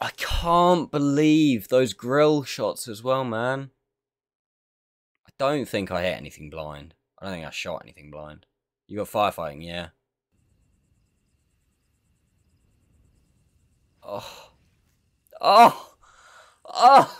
I can't believe those grill shots as well, man. I don't think I hit anything blind. I don't think I shot anything blind. You got firefighting, yeah. Oh. Oh. Oh.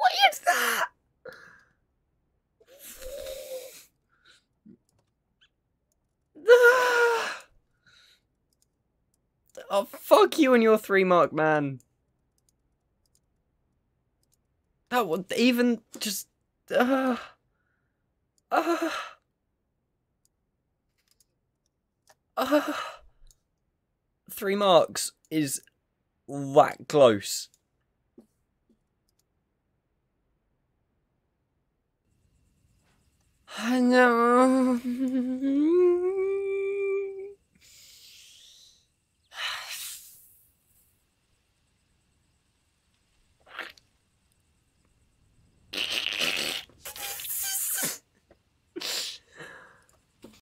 What is that? Oh, fuck you and your three mark, man. That would even just. Uh, uh, uh, three marks is that close. I know.